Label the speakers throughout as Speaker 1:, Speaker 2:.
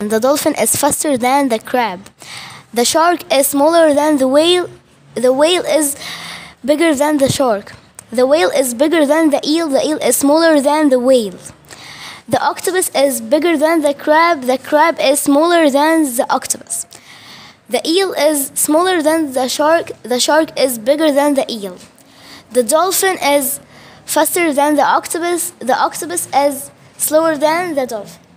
Speaker 1: The dolphin is faster than the crab. The shark is smaller than the whale. The whale is bigger than the shark. The whale is bigger than the eel. The eel is smaller than the whale. The octopus is bigger than the crab. The crab is smaller than the octopus. The eel is smaller than the shark. The shark is bigger than the eel. The dolphin is faster than the octopus. The octopus is slower than the dolphin.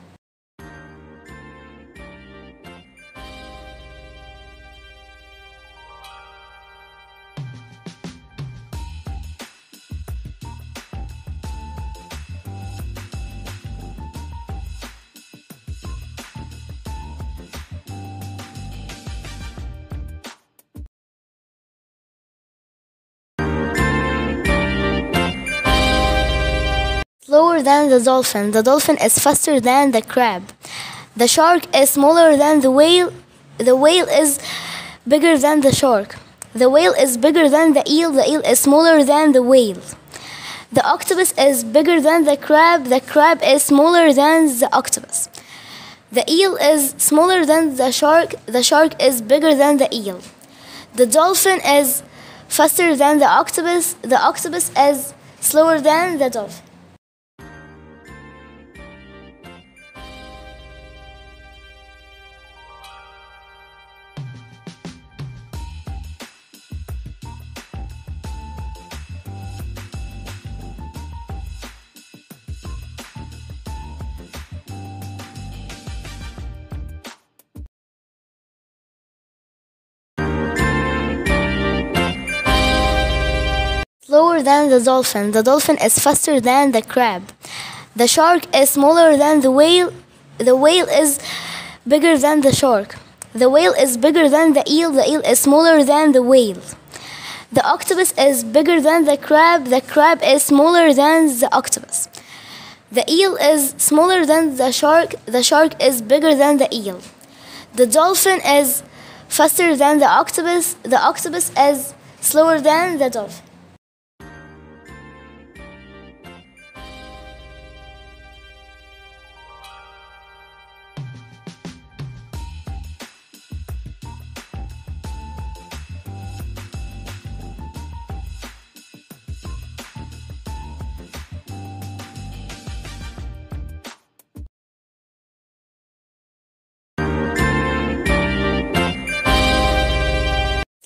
Speaker 1: Slower than the dolphin. The dolphin is faster than the crab. The shark is smaller than the whale. The whale is bigger than the shark. The whale is bigger than the eel. The eel is smaller than the whale. The octopus is bigger than the crab. The crab is smaller than the octopus. The eel is smaller than the shark. The shark is bigger than the eel. The dolphin is faster than the octopus. The octopus is slower than the dolphin. Slower than the dolphin. The dolphin is faster than the crab. The shark is smaller than the whale. The whale is bigger than the shark. The whale is bigger than the eel. The eel is smaller than the whale. The octopus is bigger than the crab. The crab is smaller than the octopus. The eel is smaller than the shark. The shark is bigger than the eel. The dolphin is faster than the octopus. The octopus is slower than the dolphin.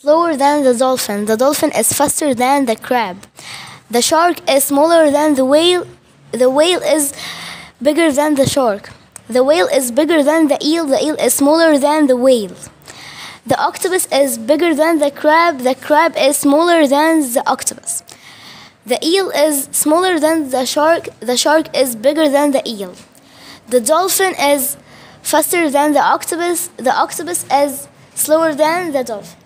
Speaker 1: Slower than the dolphin. The dolphin is faster than the crab. The shark is smaller than the whale. The whale is bigger than the shark. The whale is bigger than the eel. The eel is smaller than the whale. The octopus is bigger than the crab. The crab is smaller than the octopus. The eel is smaller than the shark. The shark is bigger than the eel. The dolphin is faster than the octopus. The octopus is slower than the dolphin.